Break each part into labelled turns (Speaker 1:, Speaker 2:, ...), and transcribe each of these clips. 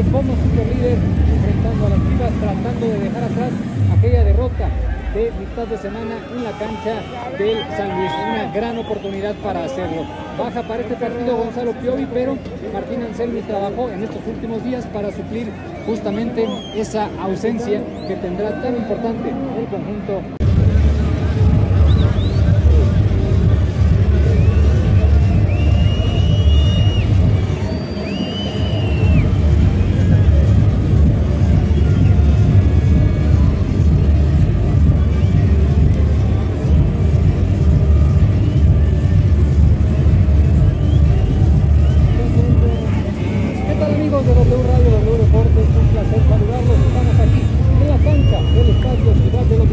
Speaker 1: fecha 9 como superlíder, enfrentando a las Chivas, tratando de dejar atrás aquella derrota de mitad de semana en la cancha del San Luis. Una gran oportunidad para hacerlo. Baja para este partido Gonzalo Piovi, pero Martín Anselmi trabajó en estos últimos días para suplir justamente esa ausencia que tendrá tan importante el conjunto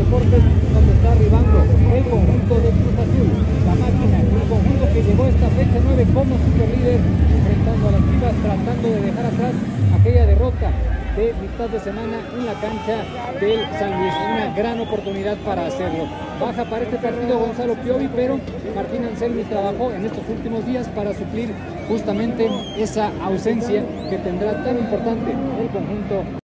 Speaker 1: Deportes, donde está arribando el conjunto de Cruz Azul, la máquina, el conjunto que llegó esta fecha 9 como superlíder, enfrentando a las Chivas, tratando de dejar atrás aquella derrota de mitad de semana en la cancha del San Luis. Una gran oportunidad para hacerlo. Baja para este partido Gonzalo Piovi, pero Martín Anselmi trabajó en estos últimos días para suplir justamente esa ausencia que tendrá tan importante el conjunto